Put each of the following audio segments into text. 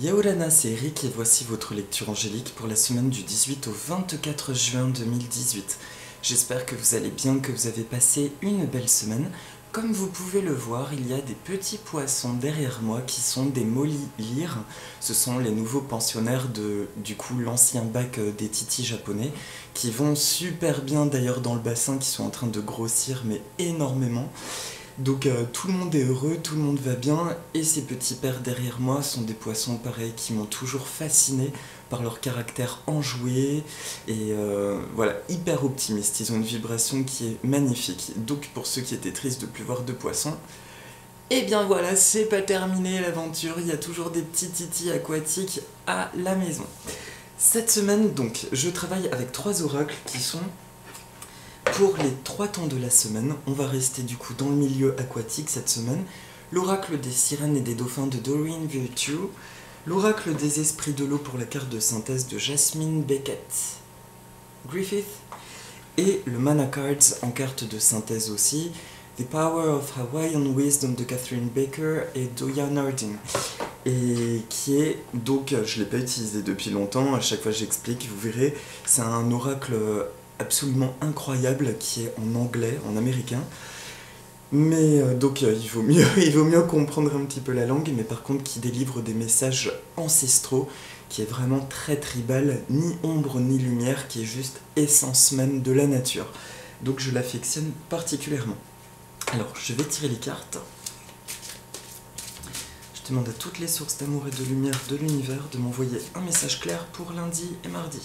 Yaorana, c'est Eric et voici votre lecture angélique pour la semaine du 18 au 24 juin 2018. J'espère que vous allez bien, que vous avez passé une belle semaine. Comme vous pouvez le voir, il y a des petits poissons derrière moi qui sont des molly lyres. Ce sont les nouveaux pensionnaires de, du coup, l'ancien bac euh, des titis japonais, qui vont super bien d'ailleurs dans le bassin, qui sont en train de grossir, mais énormément. Donc euh, tout le monde est heureux, tout le monde va bien, et ces petits pères derrière moi sont des poissons pareils qui m'ont toujours fasciné par leur caractère enjoué et euh, voilà, hyper optimiste. Ils ont une vibration qui est magnifique. Donc pour ceux qui étaient tristes de plus voir de poissons, et eh bien voilà, c'est pas terminé l'aventure, il y a toujours des petits titis aquatiques à la maison. Cette semaine donc, je travaille avec trois oracles qui sont pour les trois temps de la semaine, on va rester du coup dans le milieu aquatique cette semaine. L'oracle des sirènes et des dauphins de Doreen Virtue, l'oracle des esprits de l'eau pour la carte de synthèse de Jasmine Beckett. Griffith, et le Mana Cards en carte de synthèse aussi, The Power of Hawaiian Wisdom de Catherine Baker et Doya Nardin. Et qui est, donc, je ne l'ai pas utilisé depuis longtemps, à chaque fois j'explique, vous verrez, c'est un oracle absolument incroyable qui est en anglais, en américain. Mais euh, donc euh, il, vaut mieux, il vaut mieux comprendre un petit peu la langue, mais par contre qui délivre des messages ancestraux, qui est vraiment très tribal, ni ombre ni lumière, qui est juste essence même de la nature. Donc je l'affectionne particulièrement. Alors je vais tirer les cartes. Je demande à toutes les sources d'amour et de lumière de l'univers de m'envoyer un message clair pour lundi et mardi.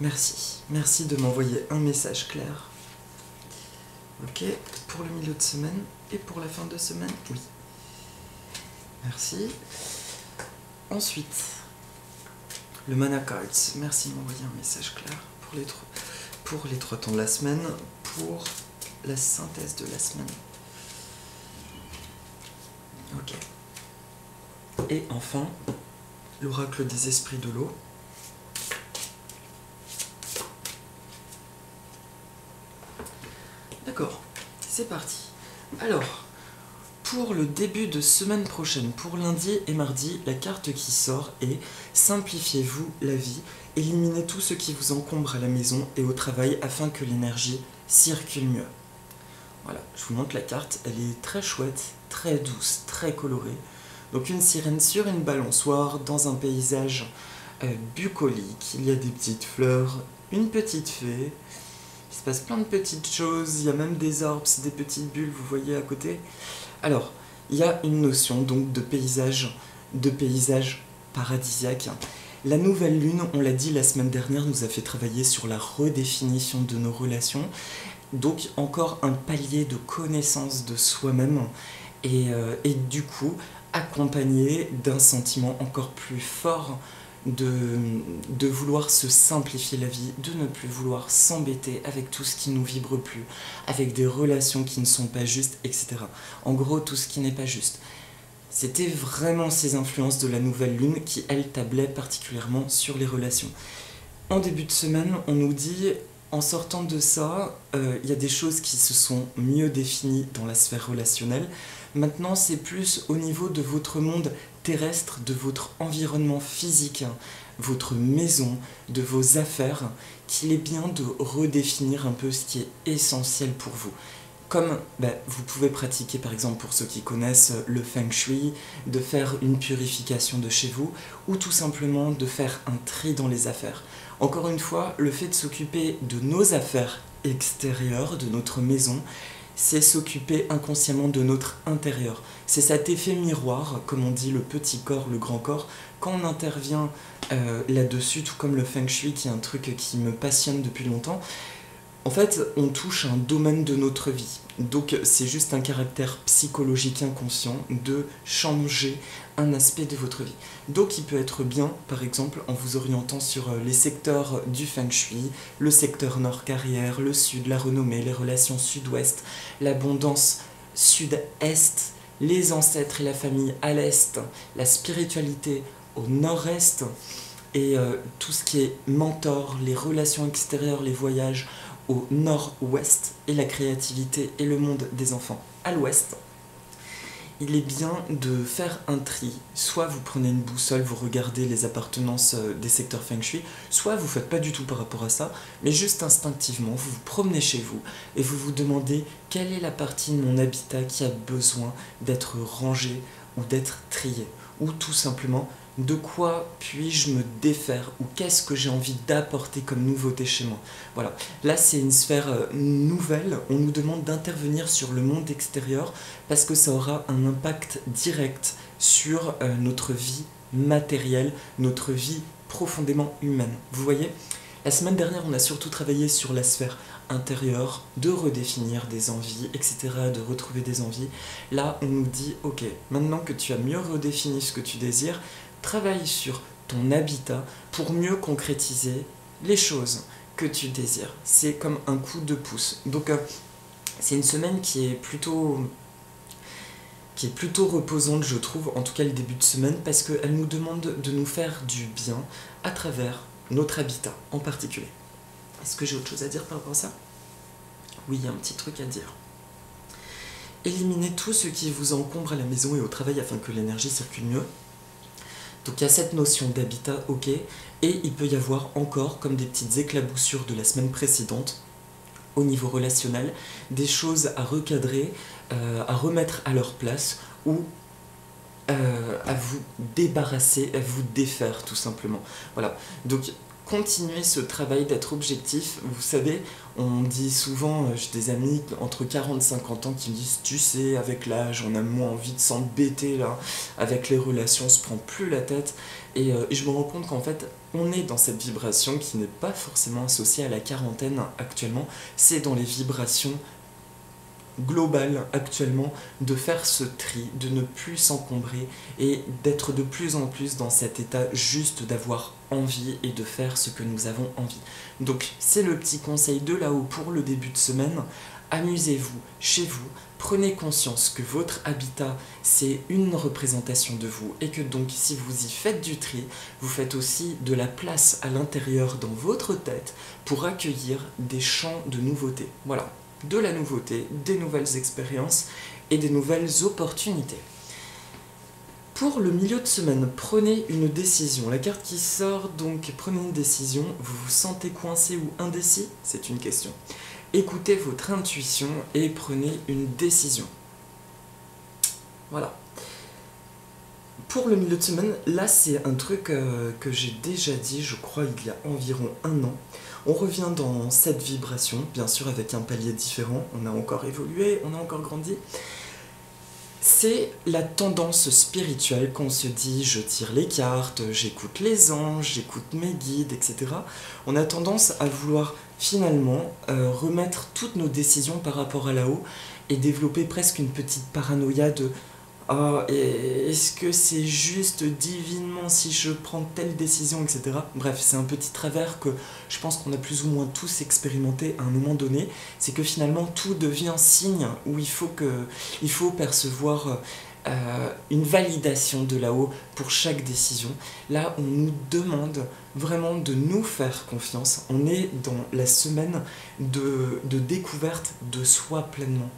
Merci. Merci de m'envoyer un message clair. Ok, pour le milieu de semaine et pour la fin de semaine, oui. Merci. Ensuite, le Mana Cards. Merci de m'envoyer un message clair pour les, pour les trois temps de la semaine, pour la synthèse de la semaine. Ok. Et enfin, l'oracle des esprits de l'eau. D'accord, c'est parti. Alors, pour le début de semaine prochaine, pour lundi et mardi, la carte qui sort est Simplifiez-vous la vie, éliminez tout ce qui vous encombre à la maison et au travail afin que l'énergie circule mieux. Voilà, je vous montre la carte, elle est très chouette, très douce, très colorée. Donc une sirène sur une balançoire dans un paysage euh, bucolique, il y a des petites fleurs, une petite fée, il se passe plein de petites choses, il y a même des orbes, des petites bulles, vous voyez à côté. Alors, il y a une notion donc de paysage, de paysage paradisiaque. La nouvelle lune, on l'a dit la semaine dernière, nous a fait travailler sur la redéfinition de nos relations. Donc encore un palier de connaissance de soi-même et, euh, et, du coup accompagné d'un sentiment encore plus fort de, vouloir se simplifier la vie, de ne plus vouloir s'embêter avec tout ce qui nous vibre plus, avec des relations qui ne sont pas justes, etc. En gros, tout ce qui n'est pas juste. C'était vraiment ces influences de la nouvelle lune qui, elles, tablaient particulièrement sur les relations. En début de semaine, on nous dit, en sortant de ça, euh, il y a des choses qui se sont mieux définies dans la sphère relationnelle. Maintenant, c'est plus au niveau de votre monde terrestre, de votre environnement physique, votre maison, de vos affaires, qu'il est bien de redéfinir un peu ce qui est essentiel pour vous. Comme bah, vous pouvez pratiquer par exemple pour ceux qui connaissent le feng shui, de faire une purification de chez vous, ou tout simplement de faire un tri dans les affaires. Encore une fois, le fait de s'occuper de nos affaires extérieures, de notre maison, c'est s'occuper inconsciemment de notre intérieur. C'est cet effet miroir, comme on dit le petit corps, le grand corps. Quand on intervient euh, là-dessus, tout comme le feng shui, qui est un truc qui me passionne depuis longtemps, en fait, on touche un domaine de notre vie. Donc c'est juste un caractère psychologique inconscient de changer un aspect de votre vie. Donc il peut être bien, par exemple, en vous orientant sur euh, les secteurs du feng shui, le secteur nord-carrière, le sud, la renommée, les relations sud-ouest, l'abondance sud-est, les ancêtres et la famille à l'est, la spiritualité au nord-est, et euh, tout ce qui est mentor, les relations extérieures, les voyages au nord-ouest, et la créativité et le monde des enfants à l'ouest. il est bien de faire un tri. Soit vous prenez une boussole, vous regardez les appartenances euh, des secteurs feng shui, soit vous faites pas du tout par rapport à ça, mais juste instinctivement, vous vous promenez chez vous et vous vous demandez quelle est la partie de mon habitat qui a besoin d'être rangée ou d'être triée, ou tout simplement de quoi puis-je me défaire ou qu'est-ce que j'ai envie d'apporter comme nouveauté chez moi? Voilà, là c'est une sphère euh, nouvelle, on nous demande d'intervenir sur le monde extérieur parce que ça aura un impact direct sur euh, notre vie matérielle, notre vie profondément humaine. Vous voyez? La semaine dernière, on a surtout travaillé sur la sphère intérieure, de redéfinir des envies, etc., de retrouver des envies. Là, on nous dit, ok, maintenant que tu as mieux redéfini ce que tu désires, travaille sur ton habitat pour mieux concrétiser les choses que tu désires. C'est comme un coup de pouce. Donc euh, c'est une semaine qui est plutôt qui est plutôt reposante, je trouve, en tout cas le début de semaine, parce qu'elle nous demande de nous faire du bien à travers notre habitat en particulier. Est-ce que j'ai autre chose à dire par rapport à ça? Oui, il y a un petit truc à dire. Éliminez tout ce qui vous encombre à la maison et au travail afin que l'énergie circule mieux. Donc il y a cette notion d'habitat, ok, et il peut y avoir encore, comme des petites éclaboussures de la semaine précédente, au niveau relationnel, des choses à recadrer, euh, à remettre à leur place, ou euh, à vous débarrasser, à vous défaire tout simplement. Voilà, donc continuer ce travail d'être objectif. Vous savez, on dit souvent, euh, j'ai des amis entre 40 et 50 ans qui me disent Tu sais, avec l'âge, on a moins envie de s'embêter là, avec les relations, on se prend plus la tête. Et, euh, et je me rends compte qu'en fait, on est dans cette vibration qui n'est pas forcément associée à la quarantaine actuellement, c'est dans les vibrations global actuellement de faire ce tri, de ne plus s'encombrer et d'être de plus en plus dans cet état juste d'avoir envie et de faire ce que nous avons envie. Donc c'est le petit conseil de là-haut pour le début de semaine. Amusez-vous chez vous, prenez conscience que votre habitat c'est une représentation de vous et que donc si vous y faites du tri, vous faites aussi de la place à l'intérieur dans votre tête pour accueillir des champs de nouveautés. Voilà, de la nouveauté, des nouvelles expériences et des nouvelles opportunités. Pour le milieu de semaine, prenez une décision. La carte qui sort, donc prenez une décision. Vous vous sentez coincé ou indécis C'est une question. Écoutez votre intuition et prenez une décision. Voilà. Pour le milieu de semaine, là c'est un truc euh, que j'ai déjà dit, je crois, il y a environ un an. On revient dans cette vibration, bien sûr avec un palier différent, on a encore évolué, on a encore grandi. C'est la tendance spirituelle qu'on se dit je tire les cartes, j'écoute les anges, j'écoute mes guides, etc. On a tendance à vouloir finalement euh, remettre toutes nos décisions par rapport à là-haut et développer presque une petite paranoïa de oh, est-ce que c'est juste divinement si je prends telle décision, etc. Bref, c'est un petit travers que je pense qu'on a plus ou moins tous expérimenté à un moment donné. C'est que finalement tout devient signe où il faut, percevoir euh, une validation de là-haut pour chaque décision. Là, on nous demande vraiment de nous faire confiance. On est dans la semaine de, de découverte de soi pleinement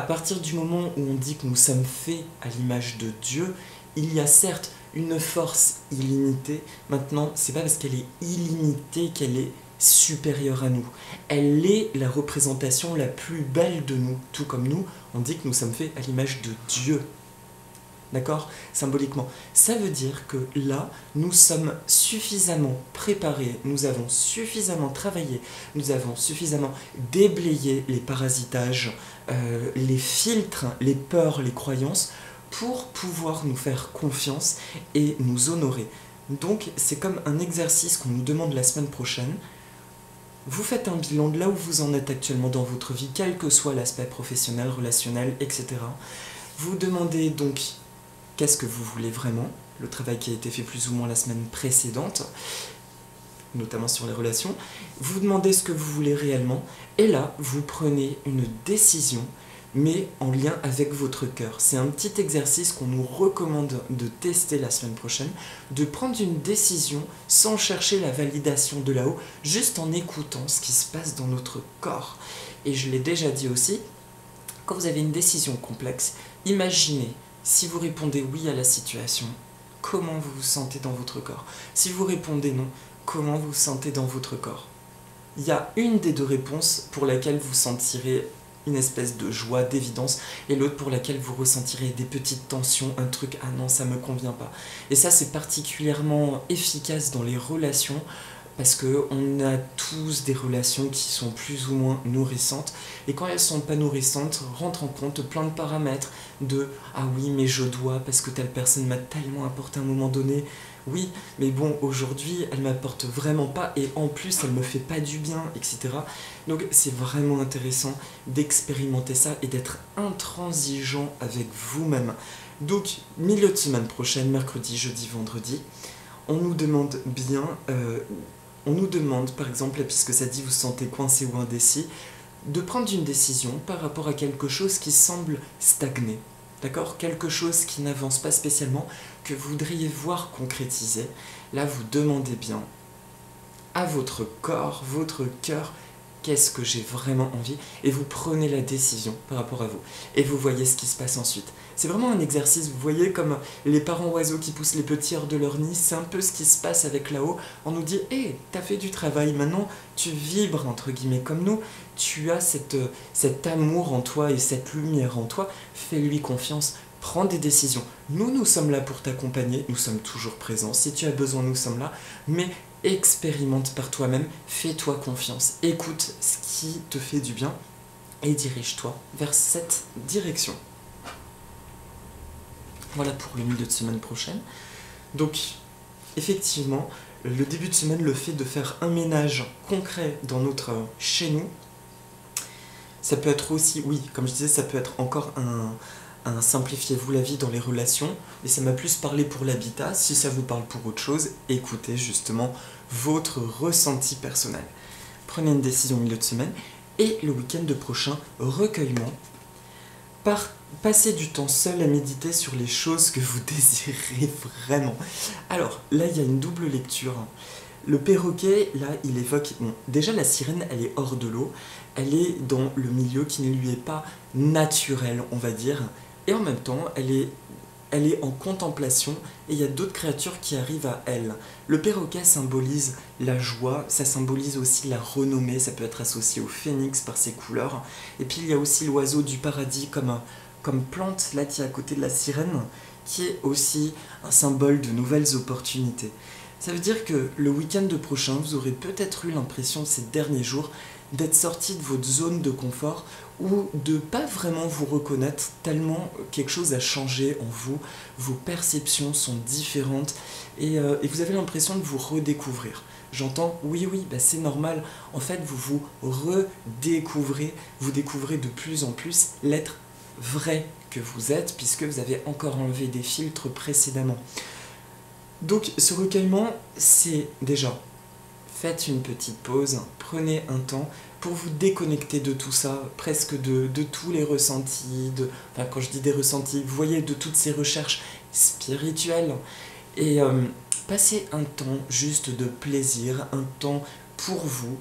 à partir du moment où on dit que nous sommes faits à l'image de Dieu, il y a certes une force illimitée. Maintenant, c'est pas parce qu'elle est illimitée qu'elle est supérieure à nous. Elle est la représentation la plus belle de nous, tout comme nous, on dit que nous sommes faits à l'image de Dieu. D'accord? Symboliquement. Ça veut dire que là, nous sommes suffisamment préparés, nous avons suffisamment travaillé, nous avons suffisamment déblayé les parasitages, euh, les filtres, les peurs, les croyances, pour pouvoir nous faire confiance et nous honorer. Donc c'est comme un exercice qu'on nous demande la semaine prochaine. Vous faites un bilan de là où vous en êtes actuellement dans votre vie, quel que soit l'aspect professionnel, relationnel, etc. Vous demandez donc qu'est-ce que vous voulez vraiment, le travail qui a été fait plus ou moins la semaine précédente, notamment sur les relations, vous demandez ce que vous voulez réellement, et là, vous prenez une décision, mais en lien avec votre cœur. C'est un petit exercice qu'on nous recommande de tester la semaine prochaine, de prendre une décision sans chercher la validation de là-haut, juste en écoutant ce qui se passe dans notre corps. Et je l'ai déjà dit aussi, quand vous avez une décision complexe, imaginez Si vous répondez oui à la situation, comment vous vous sentez dans votre corps? Si vous répondez non, comment vous vous sentez dans votre corps? Il y a une des deux réponses pour laquelle vous sentirez une espèce de joie, d'évidence, et l'autre pour laquelle vous ressentirez des petites tensions, un truc, ah non, ça me convient pas. Et ça, c'est particulièrement efficace dans les relations, parce qu'on a tous des relations qui sont plus ou moins nourrissantes, et quand elles sont pas nourrissantes, rentre en compte plein de paramètres de « ah oui, mais je dois, parce que telle personne m'a tellement apporté à un moment donné », oui, mais bon, aujourd'hui, elle m'apporte vraiment pas et en plus, elle me fait pas du bien, etc. Donc, c'est vraiment intéressant d'expérimenter ça et d'être intransigeant avec vous-même. Donc, milieu de semaine prochaine, mercredi, jeudi, vendredi, on nous demande bien, euh, on nous demande par exemple, puisque ça dit vous sentez coincé ou indécis, de prendre une décision par rapport à quelque chose qui semble stagner. D'accord? Quelque chose qui n'avance pas spécialement, que vous voudriez voir concrétiser. Là, vous demandez bien à votre corps, votre cœur, qu'est-ce que j'ai vraiment envie, et vous prenez la décision par rapport à vous. Et vous voyez ce qui se passe ensuite. C'est vraiment un exercice, vous voyez comme les parents oiseaux qui poussent les petits hors de leur nid, c'est un peu ce qui se passe avec là-haut. On nous dit, hé, t'as fait du travail, maintenant tu vibres, entre guillemets, comme nous, tu as cet amour en toi et cette lumière en toi, fais-lui confiance, prends des décisions. Nous, nous sommes là pour t'accompagner, nous sommes toujours présents. Si tu as besoin, nous sommes là. Mais expérimente par toi-même, fais-toi confiance, écoute ce qui te fait du bien et dirige-toi vers cette direction. Voilà pour le milieu de semaine prochaine. Donc, effectivement, le début de semaine, le fait de faire un ménage concret dans notre chez nous, ça peut être aussi, oui, comme je disais, ça peut être encore un, un simplifiez-vous la vie dans les relations, et ça m'a plus parlé pour l'habitat. Si ça vous parle pour autre chose, écoutez justement votre ressenti personnel. Prenez une décision au milieu de semaine, et le week-end prochain, recueillement, par passer du temps seul à méditer sur les choses que vous désirez vraiment. Alors, là, il y a une double lecture. Le perroquet, là, il évoque... Bon, déjà, la sirène, elle est hors de l'eau. Elle est dans le milieu qui ne lui est pas naturel, on va dire et en même temps, elle est, elle est en contemplation et il y a d'autres créatures qui arrivent à elle. Le perroquet symbolise la joie, ça symbolise aussi la renommée, ça peut être associé au phénix par ses couleurs. Et puis il y a aussi l'oiseau du paradis comme, comme plante, là qui est à côté de la sirène, qui est aussi un symbole de nouvelles opportunités. Ça veut dire que le week-end prochain, vous aurez peut-être eu l'impression ces derniers jours d'être sorti de votre zone de confort ou de pas vraiment vous reconnaître tellement quelque chose a changé en vous, vos perceptions sont différentes et, euh, vous avez l'impression de vous redécouvrir. J'entends oui oui bah c'est normal, en fait vous vous redécouvrez, vous découvrez de plus en plus l'être vrai que vous êtes puisque vous avez encore enlevé des filtres précédemment. Donc ce recueillement c'est déjà faites une petite pause, prenez un temps pour vous déconnecter de tout ça, presque de, tous les ressentis, de, enfin quand je dis des ressentis, vous voyez, de toutes ces recherches spirituelles, et euh, passez un temps juste de plaisir, un temps pour vous,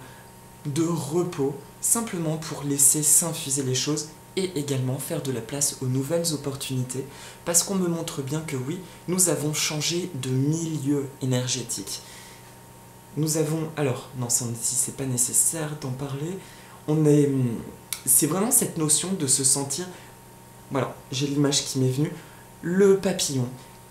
de repos, simplement pour laisser s'infuser les choses et également faire de la place aux nouvelles opportunités, parce qu'on me montre bien que oui, nous avons changé de milieu énergétique. Nous avons, alors, non, si c'est pas nécessaire d'en parler, on est, c'est vraiment cette notion de se sentir, voilà, j'ai l'image qui m'est venue, le papillon,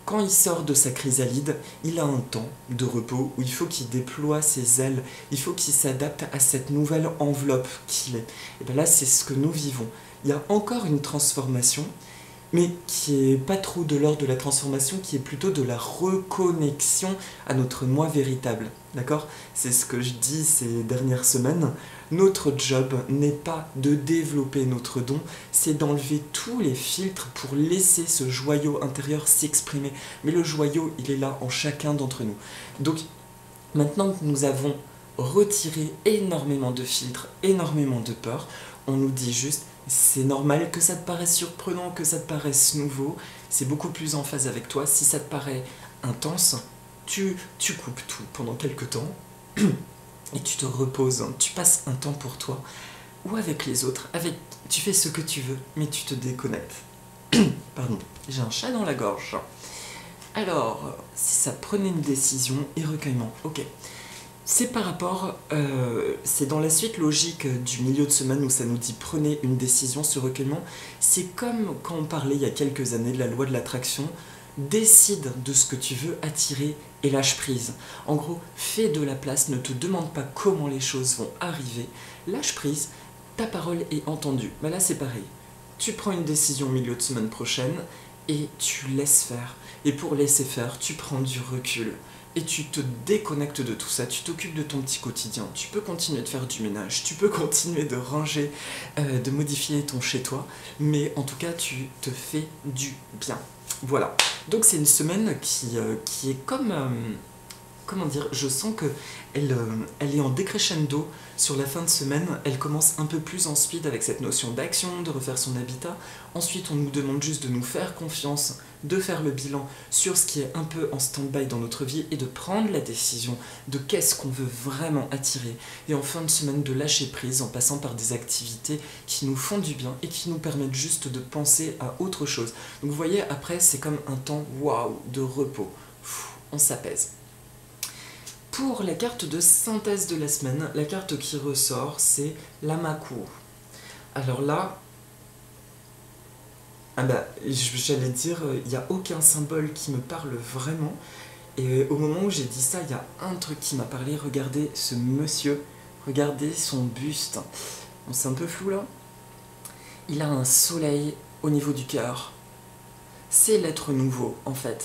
quand il sort de sa chrysalide, il a un temps de repos où il faut qu'il déploie ses ailes, il faut qu'il s'adapte à cette nouvelle enveloppe qu'il est. Et bien là, c'est ce que nous vivons. Il y a encore une transformation, mais qui est pas trop de l'ordre de la transformation, qui est plutôt de la reconnexion à notre moi véritable. D'accord? C'est ce que je dis ces dernières semaines. Notre job n'est pas de développer notre don, c'est d'enlever tous les filtres pour laisser ce joyau intérieur s'exprimer. Mais le joyau, il est là en chacun d'entre nous. Donc, maintenant que nous avons retiré énormément de filtres, énormément de peur, on nous dit juste c'est normal que ça te paraisse surprenant, que ça te paraisse nouveau. C'est beaucoup plus en phase avec toi. Si ça te paraît intense, tu, tu coupes tout pendant quelques temps et tu te reposes. Tu passes un temps pour toi ou avec les autres. Avec, tu fais ce que tu veux, mais tu te déconnectes. Pardon, j'ai un chat dans la gorge. Alors, si ça prenait une décision et recueillement, ok. C'est par rapport, euh, c'est dans la suite logique du milieu de semaine où ça nous dit prenez une décision, ce recueillement. C'est comme quand on parlait il y a quelques années de la loi de l'attraction. Décide de ce que tu veux attirer et lâche prise. En gros, fais de la place, ne te demande pas comment les choses vont arriver. Lâche prise, ta parole est entendue. Mais là, c'est pareil. Tu prends une décision au milieu de semaine prochaine et tu laisses faire. Et pour laisser faire, tu prends du recul et tu te déconnectes de tout ça, tu t'occupes de ton petit quotidien, tu peux continuer de faire du ménage, tu peux continuer de ranger, euh, de modifier ton chez-toi, mais en tout cas tu te fais du bien. Voilà. Donc c'est une semaine qui, euh, est comme... Euh, comment dire, je sens que elle, elle est en décrescendo sur la fin de semaine, elle commence un peu plus en speed avec cette notion d'action, de refaire son habitat. Ensuite, on nous demande juste de nous faire confiance, de faire le bilan sur ce qui est un peu en stand-by dans notre vie et de prendre la décision de qu'est-ce qu'on veut vraiment attirer. Et en fin de semaine, de lâcher prise en passant par des activités qui nous font du bien et qui nous permettent juste de penser à autre chose. Donc vous voyez, après, c'est comme un temps waouh de repos. on s'apaise. Pour la carte de synthèse de la semaine, la carte qui ressort, c'est l'Amaku. Alors là, ah bah, j'allais dire, il n'y a aucun symbole qui me parle vraiment. Et au moment où j'ai dit ça, il y a un truc qui m'a parlé. Regardez ce monsieur, regardez son buste. c'est un peu flou là. Il a un soleil au niveau du cœur. C'est l'être nouveau, en fait,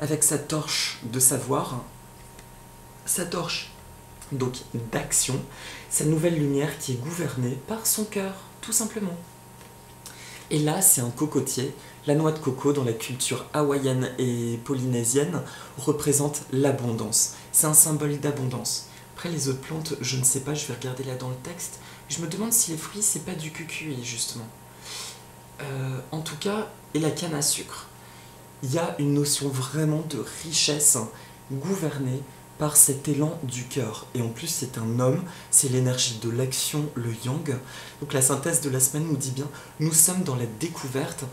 avec sa torche de savoir, sa torche donc d'action, sa nouvelle lumière qui est gouvernée par son cœur, tout simplement. Et là, c'est un cocotier. La noix de coco, dans la culture hawaïenne et polynésienne, représente l'abondance. C'est un symbole d'abondance. Après, les autres plantes, je ne sais pas, je vais regarder là dans le texte. Je me demande si les fruits, c'est pas du cucuy, justement. Euh, en tout cas, et la canne à sucre. Il y a une notion vraiment de richesse gouvernée par cet élan du cœur. Et en plus, c'est un homme, c'est l'énergie de l'action, le yang. Donc la synthèse de la semaine nous dit bien, nous sommes dans la découverte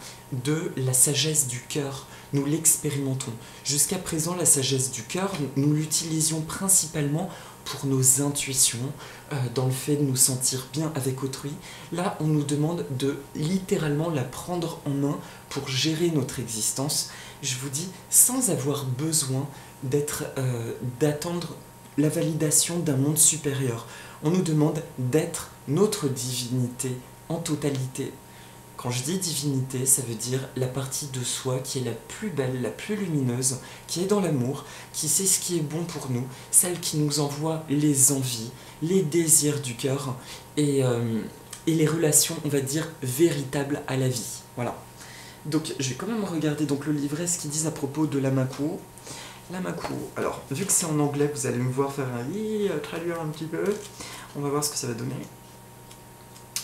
de la sagesse du cœur. Nous l'expérimentons. Jusqu'à présent, la sagesse du cœur, nous l'utilisions principalement pour nos intuitions, euh, dans le fait de nous sentir bien avec autrui. Là, on nous demande de littéralement la prendre en main pour gérer notre existence. Je vous dis, sans avoir besoin d'être, euh, d'attendre la validation d'un monde supérieur. On nous demande d'être notre divinité en totalité. Quand je dis divinité, ça veut dire la partie de soi qui est la plus belle, la plus lumineuse, qui est dans l'amour, qui sait ce qui est bon pour nous, celle qui nous envoie les envies, les désirs du cœur et, euh, et les relations, on va dire, véritables à la vie. Voilà. Donc je vais quand même regarder donc, le livret, ce qu'ils disent à propos de l'Amaku. L'Amaku, alors vu que c'est en anglais, vous allez me voir faire un i, euh, traduire un petit peu. On va voir ce que ça va donner.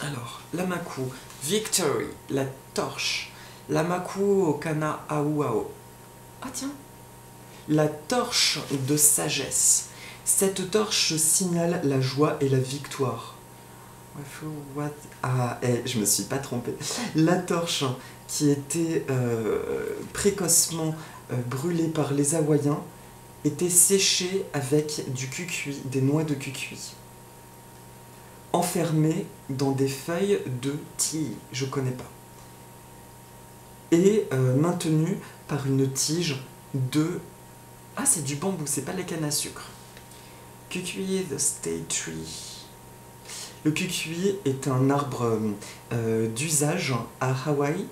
Alors, l'Amaku, Victory, la torche. L'Amaku Okana Aouao. Ah tiens La torche de sagesse. Cette torche signale la joie et la victoire. Ah, eh, je me suis pas trompé. La torche qui était euh, précocement euh, brûlée par les Hawaïens était séchée avec du cucuy, des noix de cucuy, enfermées dans des feuilles de tille, je connais pas, et euh, maintenue par une tige de... Ah, c'est du bambou, c'est pas la canne à sucre. Cucuy the state tree. Le cucuy est un arbre euh, d'usage à Hawaï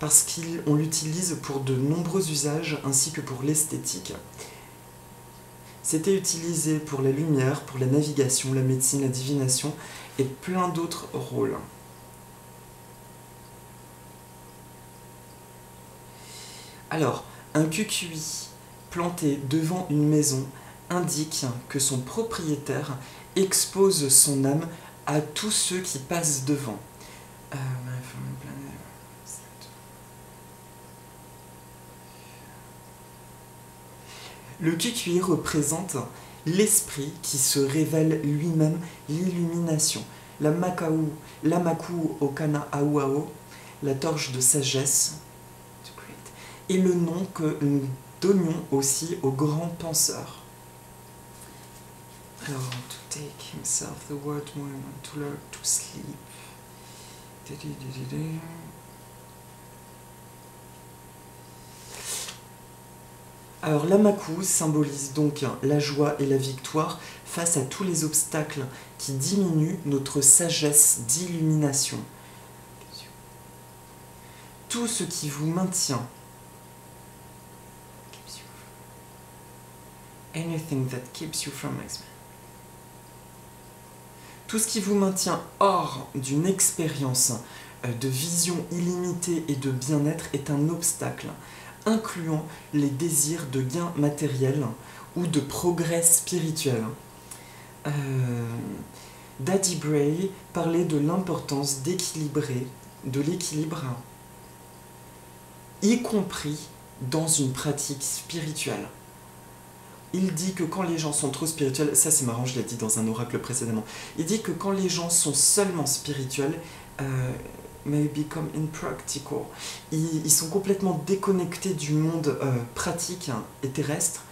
parce qu'on l'utilise pour de nombreux usages ainsi que pour l'esthétique. C'était utilisé pour la lumière, pour la navigation, la médecine, la divination et plein d'autres rôles. Alors, un cucuy planté devant une maison indique que son propriétaire expose son âme à tous ceux qui passent devant. Euh, le kikui représente l'esprit qui se révèle lui-même, l'illumination. La Makau, la Maku Okana Aouao, la torche de sagesse, est le nom que nous donnions aussi au grand penseur. Alors, to take himself the word to learn to sleep. Alors l'amaku symbolise donc la joie et la victoire face à tous les obstacles qui diminuent notre sagesse d'illumination. Tout ce qui vous maintient. That keeps you from Tout ce qui vous maintient hors d'une expérience euh, de vision illimitée et de bien-être est un obstacle incluant les désirs de gain matériel ou de progrès spirituel. Euh, Daddy Bray parlait de l'importance d'équilibrer, de l'équilibre, y compris dans une pratique spirituelle. Il dit que quand les gens sont trop spirituels, ça c'est marrant, je l'ai dit dans un oracle précédemment, il dit que quand les gens sont seulement spirituels, euh, may become impractical. Ils, ils, sont complètement déconnectés du monde euh, pratique et terrestre.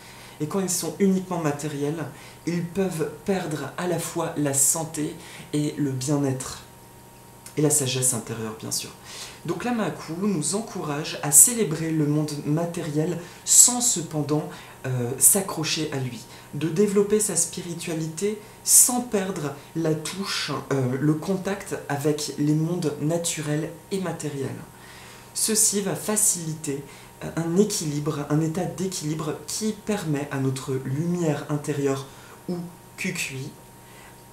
Et quand ils sont uniquement matériels, ils peuvent perdre à la fois la santé et le bien-être. Et la sagesse intérieure, bien sûr. Donc l'Amaku nous encourage à célébrer le monde matériel sans cependant euh, s'accrocher à lui, de développer sa spiritualité sans perdre la touche, euh, le contact avec les mondes naturels et matériels. Ceci va faciliter euh, un équilibre, un état d'équilibre qui permet à notre lumière intérieure ou kukui,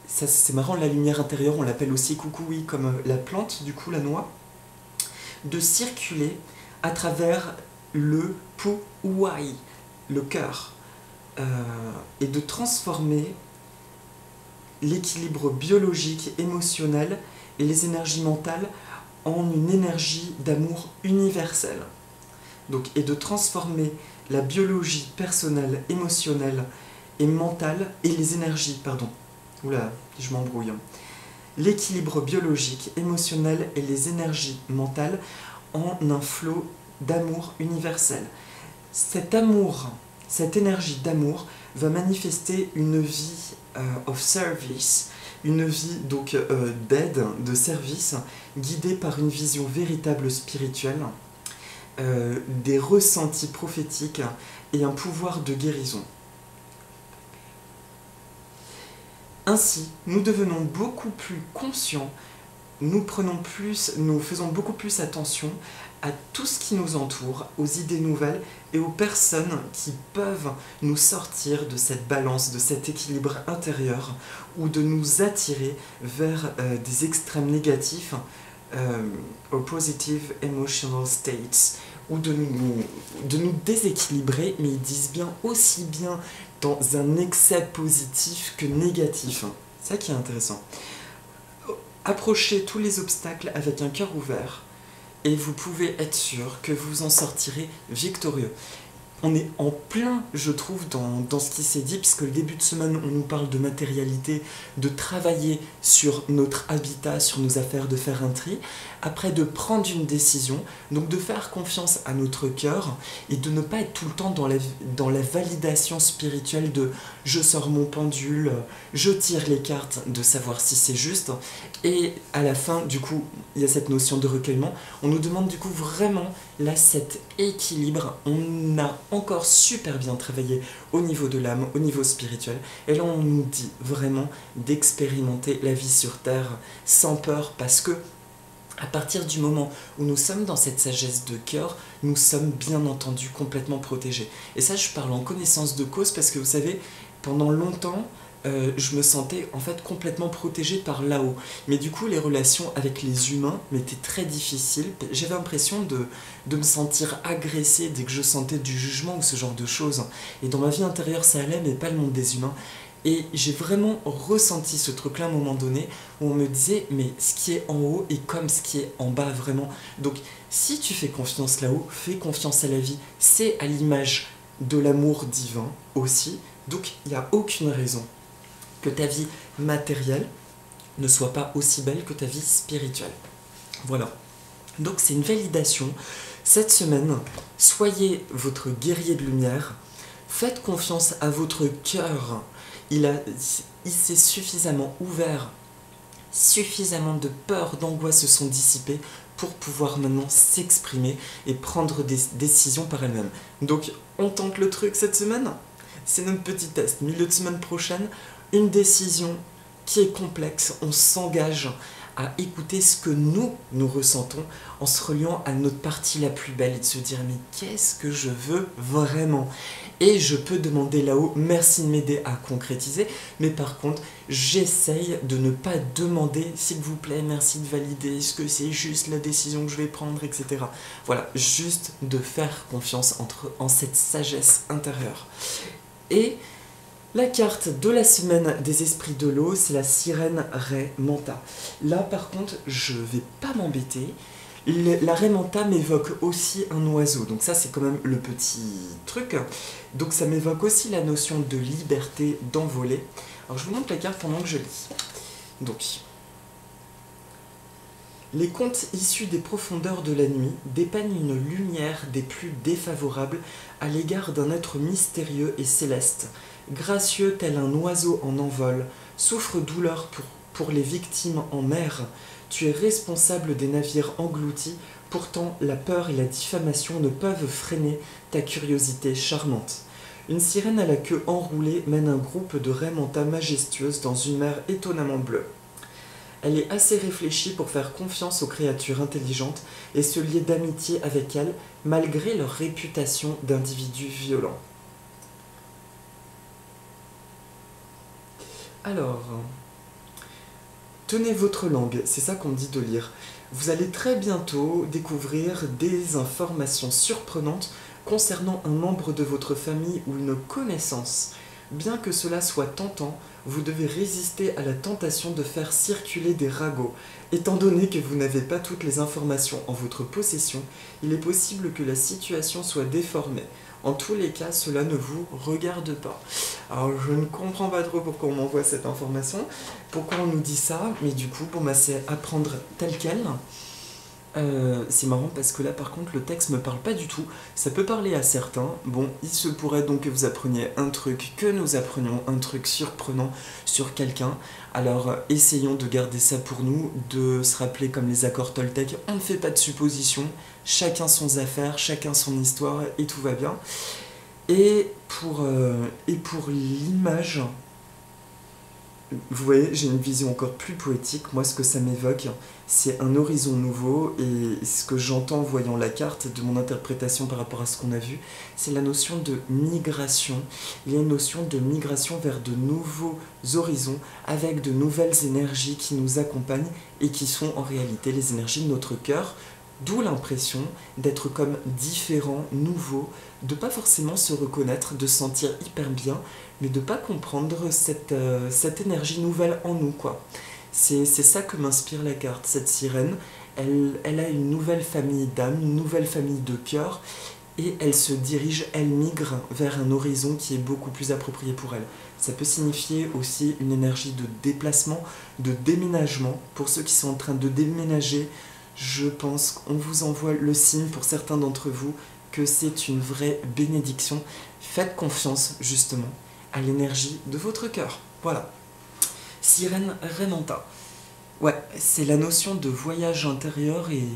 c'est marrant, la lumière intérieure, on l'appelle aussi kukui comme la plante, du coup la noix, de circuler à travers le pouai, le cœur, euh, et de transformer l'équilibre biologique, émotionnel et les énergies mentales en une énergie d'amour universelle. Donc, et de transformer la biologie personnelle, émotionnelle et mentale, et les énergies, pardon, oula, je m'embrouille, hein. l'équilibre biologique, émotionnel et les énergies mentales en un flot d'amour universel. Cet amour, cette énergie d'amour va manifester une vie of service, une vie donc euh, d'aide, de service, guidée par une vision véritable spirituelle, euh, des ressentis prophétiques et un pouvoir de guérison. Ainsi, nous devenons beaucoup plus conscients, nous prenons plus, nous faisons beaucoup plus attention à tout ce qui nous entoure, aux idées nouvelles et aux personnes qui peuvent nous sortir de cette balance, de cet équilibre intérieur ou de nous attirer vers euh, des extrêmes négatifs, euh, positive emotional states, ou de nous, de nous déséquilibrer, mais ils disent bien aussi bien dans un excès positif que négatif. C'est ça qui est intéressant. Approchez tous les obstacles avec un cœur ouvert et vous pouvez être sûr que vous en sortirez victorieux. On est en plein, je trouve, dans, dans ce qui s'est dit, puisque le début de semaine, on nous parle de matérialité, de travailler sur notre habitat, sur nos affaires, de faire un tri, après de prendre une décision, donc de faire confiance à notre cœur et de ne pas être tout le temps dans la, dans la validation spirituelle de je sors mon pendule, je tire les cartes, de savoir si c'est juste, et à la fin, du coup, il y a cette notion de recueillement. On nous demande du coup vraiment, là, cet équilibre. On a encore super bien travaillé au niveau de l'âme, au niveau spirituel. Et là, on nous dit vraiment d'expérimenter la vie sur Terre sans peur parce que à partir du moment où nous sommes dans cette sagesse de cœur, nous sommes bien entendu complètement protégés. Et ça, je parle en connaissance de cause parce que vous savez, pendant longtemps, euh, je me sentais en fait complètement protégé par là-haut. Mais du coup, les relations avec les humains m'étaient très difficiles. J'avais l'impression de, de me sentir agressé dès que je sentais du jugement ou ce genre de choses. Et dans ma vie intérieure, ça allait, mais pas le monde des humains. Et j'ai vraiment ressenti ce truc-là à un moment donné où on me disait, mais ce qui est en haut est comme ce qui est en bas vraiment. Donc si tu fais confiance là-haut, fais confiance à la vie. C'est à l'image de l'amour divin aussi. Donc il n'y a aucune raison que ta vie matérielle ne soit pas aussi belle que ta vie spirituelle. Voilà. Donc c'est une validation Cette semaine, soyez votre guerrier de lumière, faites confiance à votre cœur. Il, il s'est suffisamment ouvert, suffisamment de peur, d'angoisse se sont dissipées pour pouvoir maintenant s'exprimer et prendre des décisions par elle-même. Donc, on tente le truc cette semaine C'est notre petit test. Milieu de semaine prochaine, une décision qui est complexe. On s'engage à écouter ce que nous, nous ressentons en se reliant à notre partie la plus belle et de se dire mais qu'est-ce que je veux vraiment? Et je peux demander là-haut merci de m'aider à concrétiser, mais par contre j'essaye de ne pas demander s'il vous plaît merci de valider, est-ce que c'est juste la décision que je vais prendre, etc. Voilà, juste de faire confiance entre, en cette sagesse intérieure. Et la carte de la semaine des esprits de l'eau, c'est la sirène Ré Manta. Là, par contre, je vais pas m'embêter. La Ré Manta m'évoque aussi un oiseau, donc ça c'est quand même le petit truc. Donc ça m'évoque aussi la notion de liberté, d'envoler. Alors je vous montre la carte pendant que je lis. Donc, les contes issus des profondeurs de la nuit dépeignent une lumière des plus défavorables à l'égard d'un être mystérieux et céleste, gracieux tel un oiseau en envol, souffre douleur pour, les victimes en mer. Tu es responsable des navires engloutis, pourtant la peur et la diffamation ne peuvent freiner ta curiosité charmante. Une sirène à la queue enroulée mène un groupe de manta majestueuses dans une mer étonnamment bleue. Elle est assez réfléchie pour faire confiance aux créatures intelligentes et se lier d'amitié avec elles, malgré leur réputation d'individus violents. Alors, tenez votre langue, c'est ça qu'on dit de lire. Vous allez très bientôt découvrir des informations surprenantes concernant un membre de votre famille ou une connaissance. Bien que cela soit tentant, vous devez résister à la tentation de faire circuler des ragots. Étant donné que vous n'avez pas toutes les informations en votre possession, il est possible que la situation soit déformée. En tous les cas, cela ne vous regarde pas. Alors, je ne comprends pas trop pourquoi on m'envoie cette information, pourquoi on nous dit ça, mais du coup, bon, bah, c'est apprendre tel quel. Euh, c'est marrant parce que là par contre le texte me parle pas du tout. Ça peut parler à certains. Bon, il se pourrait donc que vous appreniez un truc, que nous apprenions un truc surprenant sur quelqu'un. Alors essayons de garder ça pour nous, de se rappeler comme les accords Toltec, on ne fait pas de suppositions, chacun son affaire, chacun son histoire et tout va bien. Et pour, euh, et pour l'image, vous voyez, j'ai une vision encore plus poétique. Moi, ce que ça m'évoque, c'est un horizon nouveau. Et ce que j'entends en voyant la carte, de mon interprétation par rapport à ce qu'on a vu, c'est la notion de migration. Il y a une notion de migration vers de nouveaux horizons, avec de nouvelles énergies qui nous accompagnent et qui sont en réalité les énergies de notre cœur. D'où l'impression d'être comme différent, nouveau, de pas forcément se reconnaître, de se sentir hyper bien, mais de pas comprendre cette, euh, cette énergie nouvelle en nous, quoi. C'est ça que m'inspire la carte, cette sirène. Elle, elle a une nouvelle famille d'âme, une nouvelle famille de cœur, et elle se dirige, elle migre vers un horizon qui est beaucoup plus approprié pour elle. Ça peut signifier aussi une énergie de déplacement, de déménagement. Pour ceux qui sont en train de déménager, je pense qu'on vous envoie le signe pour certains d'entre vous que c'est une vraie bénédiction. Faites confiance justement à l'énergie de votre cœur. Voilà. Sirène Renanta. Ouais, c'est la notion de voyage intérieur et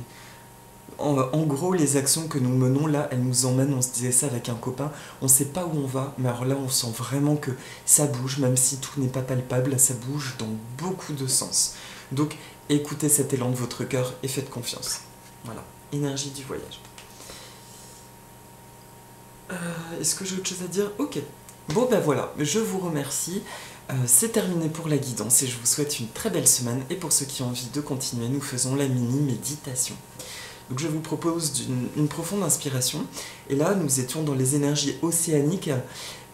en, gros, les actions que nous menons là, elles nous emmènent, on se disait ça avec un copain, on sait pas où on va, mais alors là, on sent vraiment que ça bouge, même si tout n'est pas palpable, ça bouge dans beaucoup de sens. Donc, écoutez cet élan de votre cœur et faites confiance. Voilà, énergie du voyage. Euh, est-ce que j'ai autre chose à dire? Ok, Bon ben voilà, je vous remercie. Euh, c'est terminé pour la guidance et je vous souhaite une très belle semaine. Et pour ceux qui ont envie de continuer, nous faisons la mini-méditation. Donc je vous propose une, profonde inspiration. Et là, nous étions dans les énergies océaniques.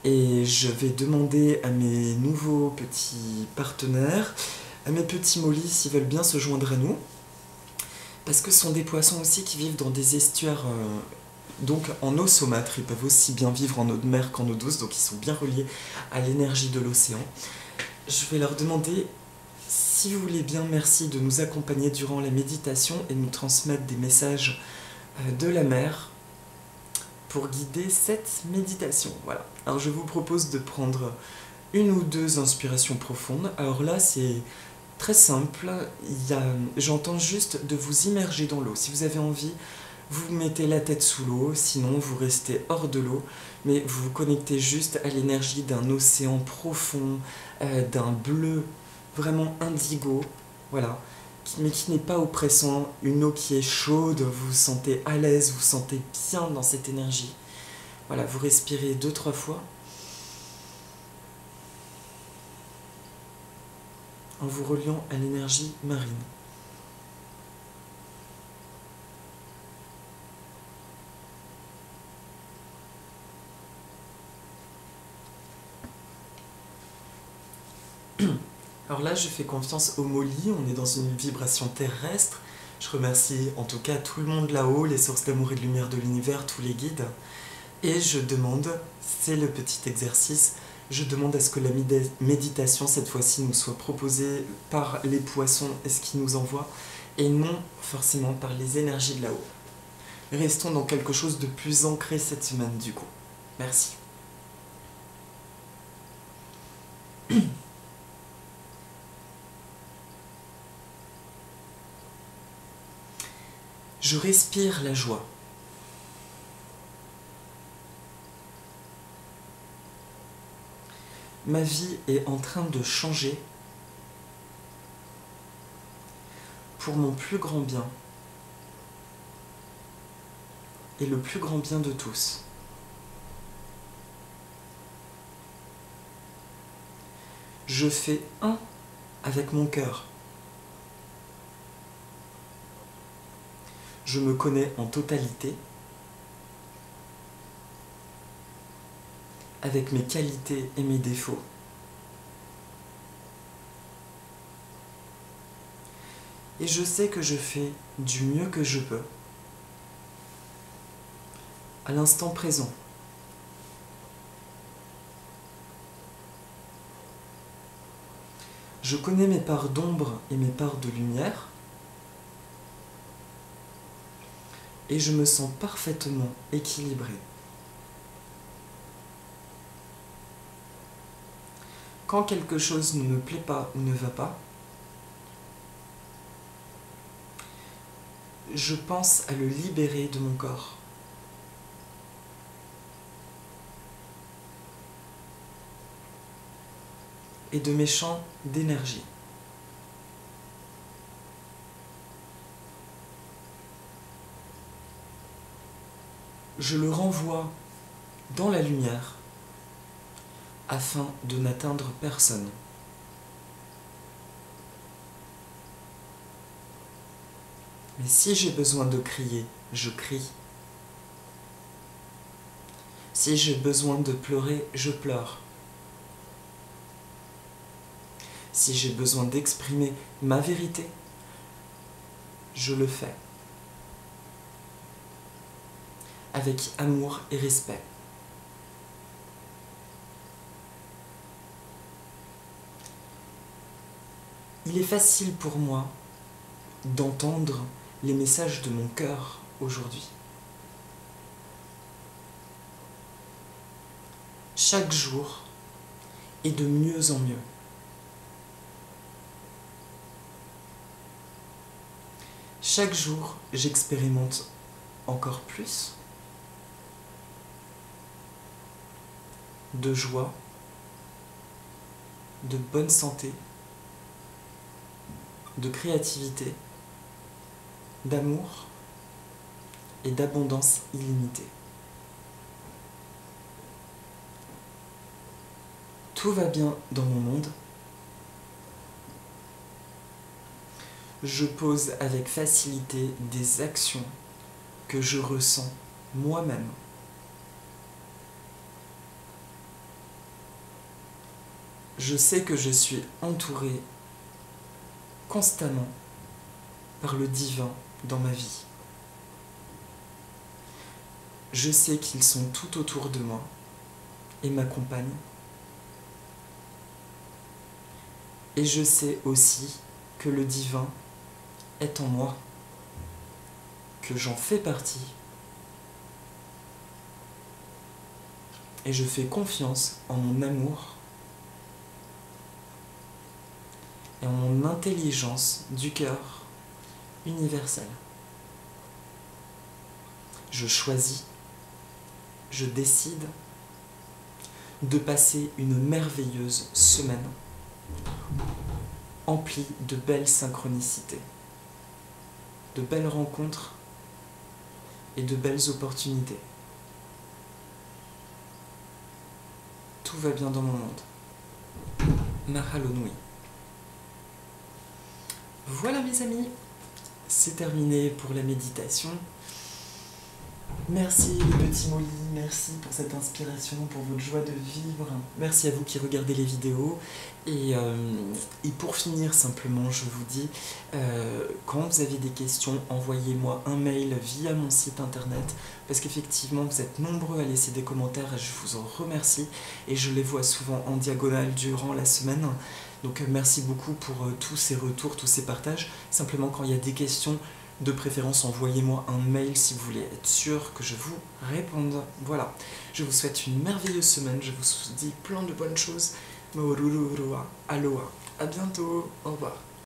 Et je vais demander à mes nouveaux petits partenaires, mes petits mollies s'ils veulent bien se joindre à nous. Parce que ce sont des poissons aussi qui vivent dans des estuaires euh, donc en eau saumâtre, ils peuvent aussi bien vivre en eau de mer qu'en eau douce, donc ils sont bien reliés à l'énergie de l'océan. Je vais leur demander, si vous voulez bien, merci de nous accompagner durant la méditation et nous transmettre des messages euh, de la mer pour guider cette méditation. Voilà. Alors je vous propose de prendre une ou deux inspirations profondes. Alors là, c'est très simple. J'entends juste de vous immerger dans l'eau. Si vous avez envie, vous mettez la tête sous l'eau, sinon vous restez hors de l'eau, mais vous vous connectez juste à l'énergie d'un océan profond, euh, d'un bleu vraiment indigo, voilà, mais qui n'est pas oppressant, une eau qui est chaude, vous vous sentez à l'aise, vous vous sentez bien dans cette énergie. Voilà, vous respirez deux, trois fois. En vous reliant à l'énergie marine. Alors là, je fais confiance au Molly, on est dans une vibration terrestre. Je remercie en tout cas tout le monde là-haut, les sources d'amour et de lumière de l'univers, tous les guides. Et je demande, c'est le petit exercice, je demande à ce que la méditation cette fois-ci nous soit proposée par les poissons et ce qui nous envoie, et non forcément par les énergies de là-haut. Restons dans quelque chose de plus ancré cette semaine du coup. Merci. Je respire la joie. Ma vie est en train de changer pour mon plus grand bien et le plus grand bien de tous. Je fais un avec mon cœur. je me connais en totalité, avec mes qualités et mes défauts. Et je sais que je fais du mieux que je peux, à l'instant présent. Je connais mes parts d'ombre et mes parts de lumière. et je me sens parfaitement équilibré. Quand quelque chose ne me plaît pas ou ne va pas, je pense à le libérer de mon corps. et de mes champs d'énergie. je le renvoie dans la lumière afin de n'atteindre personne. Mais si j'ai besoin de crier, je crie. Si j'ai besoin de pleurer, je pleure. Si j'ai besoin d'exprimer ma vérité, je le fais. avec amour et respect. Il est facile pour moi d'entendre les messages de mon cœur aujourd'hui. Chaque jour est de mieux en mieux. Chaque jour, j'expérimente encore plus de joie, de bonne santé, de créativité, d'amour et d'abondance illimitée. Tout va bien dans mon monde. Je pose avec facilité des actions que je ressens moi-même. je sais que je suis entouré constamment par le divin dans ma vie. Je sais qu'ils sont tout autour de moi et m'accompagnent. Et je sais aussi que le divin est en moi. que j'en fais partie. Et je fais confiance en mon amour et en mon intelligence du cœur universel. Je choisis, je décide de passer une merveilleuse semaine emplie de belles synchronicités, de belles rencontres et de belles opportunités. Tout va bien dans mon monde. Mahalo Nui. Voilà mes amis, c'est terminé pour la méditation. Merci les petits molis, merci pour cette inspiration, pour votre joie de vivre. Merci à vous qui regardez les vidéos. Et, euh, pour finir simplement, je vous dis, euh, quand vous avez des questions, envoyez-moi un mail via mon site internet, parce qu'effectivement vous êtes nombreux à laisser des commentaires et je vous en remercie. Et je les vois souvent en diagonale durant la semaine. Donc euh, merci beaucoup pour tous ces retours, tous ces partages. Simplement quand il y a des questions, de préférence, envoyez-moi un mail si vous voulez être sûr que je vous réponde. Voilà, je vous souhaite une merveilleuse semaine, je vous dis plein de bonnes choses. Aloha, à bientôt, au revoir.